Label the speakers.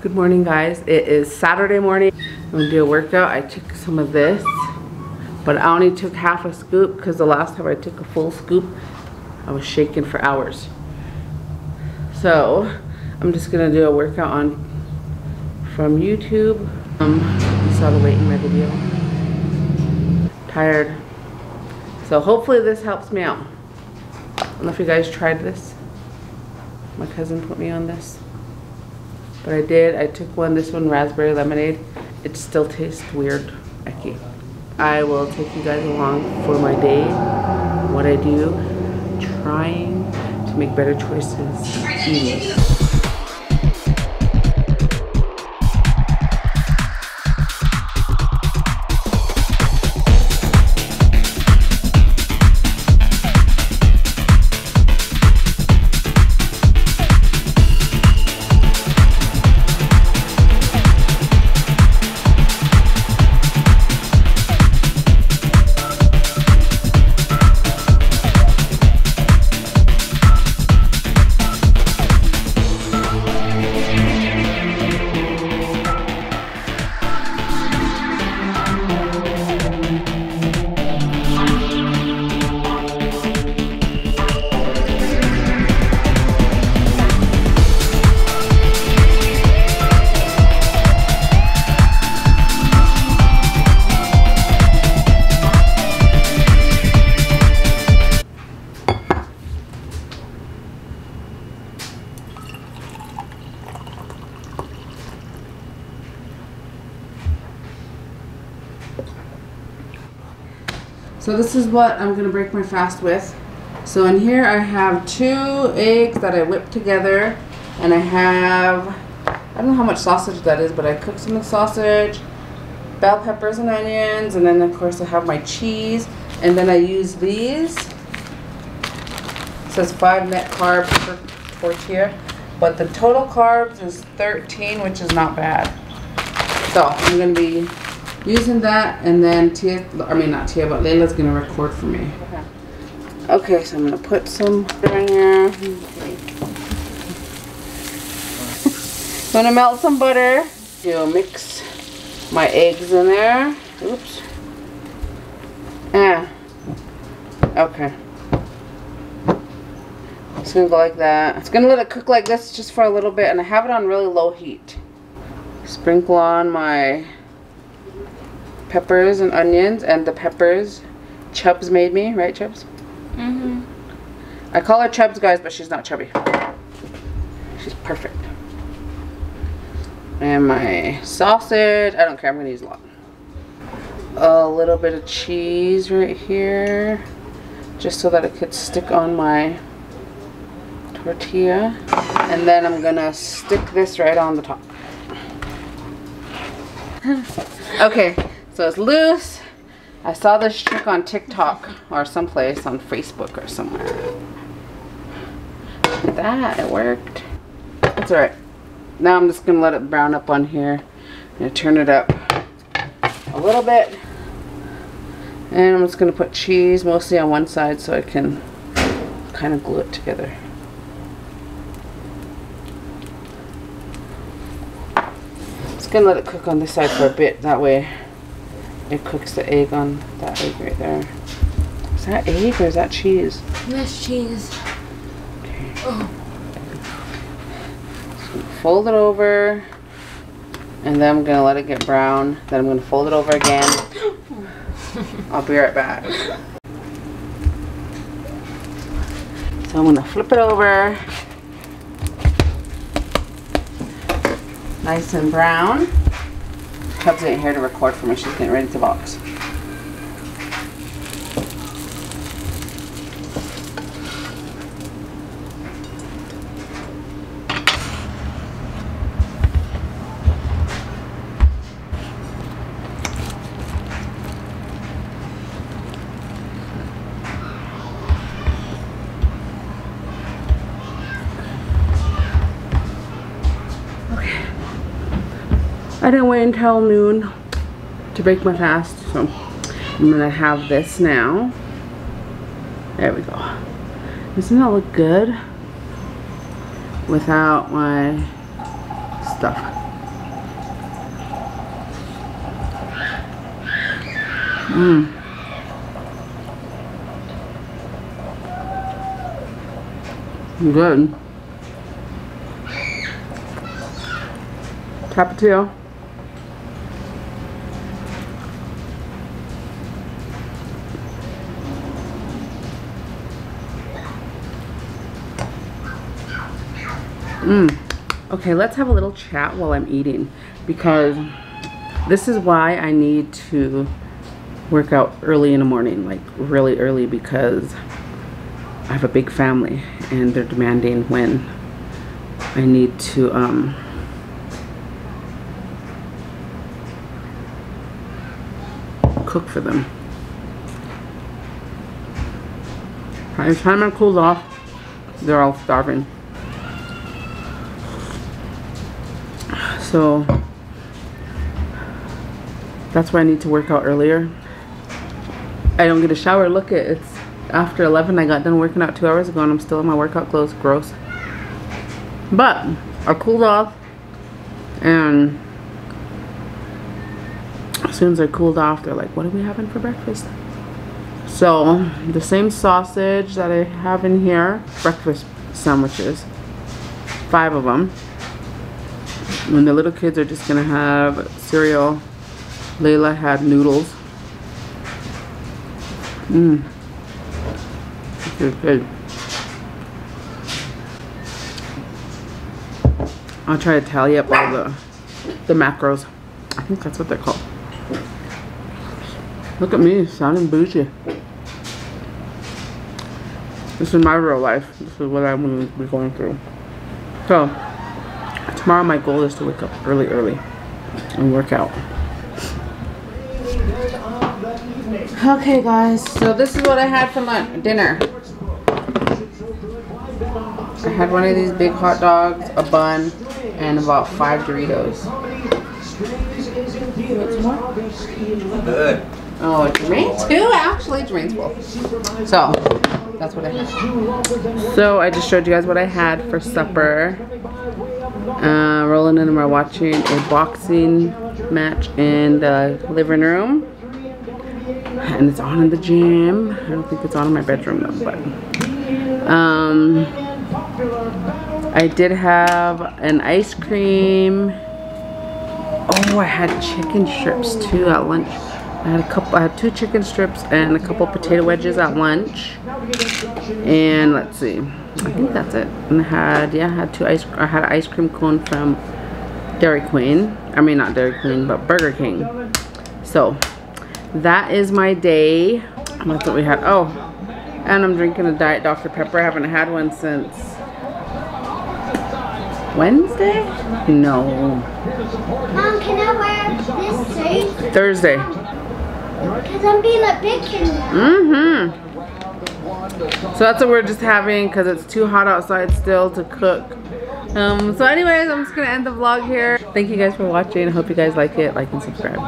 Speaker 1: Good morning guys. It is Saturday morning. I'm gonna do a workout. I took some of this, but I only took half a scoop because the last time I took a full scoop, I was shaking for hours. So I'm just gonna do a workout on from YouTube. Um, you saw the weight in my video. Tired. So hopefully this helps me out. I don't know if you guys tried this. My cousin put me on this. But I did. I took one, this one, raspberry lemonade. It still tastes weird, icky. I will take you guys along for my day, what I do, trying to make better choices So this is what I'm gonna break my fast with. So in here I have two eggs that I whipped together and I have, I don't know how much sausage that is, but I cooked some of the sausage, bell peppers and onions, and then of course I have my cheese, and then I use these. It says five net carbs per tortilla, but the total carbs is 13, which is not bad. So I'm gonna be using that and then Tia, I mean not Tia, but Layla's gonna record for me. Okay. Okay, so I'm gonna put some in here. Okay. I'm gonna melt some butter. You mix my eggs in there. Oops. Yeah. Okay. It's gonna go like that. It's gonna let it cook like this just for a little bit and I have it on really low heat. Sprinkle on my peppers and onions and the peppers Chubbs made me, right Chubbs? Mm-hmm. I call her Chubbs guys, but she's not chubby. She's perfect. And my sausage, I don't care, I'm gonna use a lot. A little bit of cheese right here, just so that it could stick on my tortilla. And then I'm gonna stick this right on the top. Okay, so it's loose. I saw this trick on TikTok or someplace on Facebook or somewhere. That, it worked. That's alright. Now I'm just going to let it brown up on here. I'm going to turn it up a little bit. And I'm just going to put cheese mostly on one side so I can kind of glue it together. Just to let it cook on this side for a bit. That way it cooks the egg on that egg right there. Is that egg or is that cheese?
Speaker 2: That's cheese.
Speaker 1: Okay. Oh. So fold it over. And then I'm going to let it get brown. Then I'm going to fold it over again. I'll be right back. So I'm going to flip it over. Nice and brown. Chubbs ain't here to record for me. She's getting ready to box. I didn't wait until noon to break my fast, so I'm gonna have this now. There we go. Doesn't that look good? Without my stuff. Mmm. Good. Tapatio. Mmm. Okay, let's have a little chat while I'm eating because this is why I need to work out early in the morning, like really early because I have a big family and they're demanding when I need to um, cook for them. By the time it cools off, they're all starving. So that's why I need to work out earlier. I don't get a shower. Look at it's after 11. I got done working out two hours ago and I'm still in my workout clothes. Gross. But I cooled off and as soon as I cooled off, they're like, what are we having for breakfast? So the same sausage that I have in here, breakfast sandwiches, five of them. And the little kids are just gonna have cereal. Layla had noodles. Mmm. Good. I'll try to tally up all the the macros. I think that's what they're called. Look at me, sounding bougie. This is my real life. This is what I'm to be going through. So, tomorrow my goal is to wake up early, early and work out. Okay, guys. So this is what I had for lunch, dinner. I had one of these big hot dogs, a bun, and about five Doritos.
Speaker 2: Good.
Speaker 1: Oh, Jermaine too? Actually, Jermaine's full. So, that's what I had. So, I just showed you guys what I had for supper. Uh, Roland and I are watching a boxing match in the living room. And it's on in the gym. I don't think it's on in my bedroom though, but. Um, I did have an ice cream. Oh, I had chicken strips too at lunch. I had a couple, I had two chicken strips and a couple potato wedges at lunch. And let's see, I think that's it. And I had, yeah, I had two ice, I had an ice cream cone from Dairy Queen. I mean, not Dairy Queen, but Burger King. So, that is my day. That's what we had. Oh, and I'm drinking a Diet Dr. Pepper. I haven't had one since Wednesday? No.
Speaker 3: Mom, can I wear this?
Speaker 1: Thursday.
Speaker 3: Because I'm being a big kid now.
Speaker 1: Mm-hmm. So that's what we're just having because it's too hot outside still to cook. Um, so anyways, I'm just going to end the vlog here. Thank you guys for watching. I hope you guys like it. Like and subscribe.